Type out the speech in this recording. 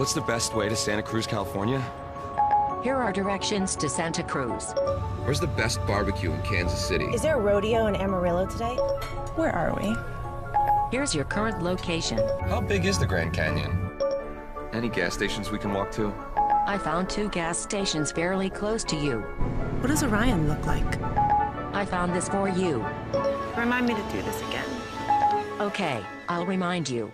What's the best way to Santa Cruz, California? Here are directions to Santa Cruz. Where's the best barbecue in Kansas City? Is there a rodeo in Amarillo today? Where are we? Here's your current location. How big is the Grand Canyon? Any gas stations we can walk to? I found two gas stations fairly close to you. What does Orion look like? I found this for you. Remind me to do this again. Okay, I'll remind you.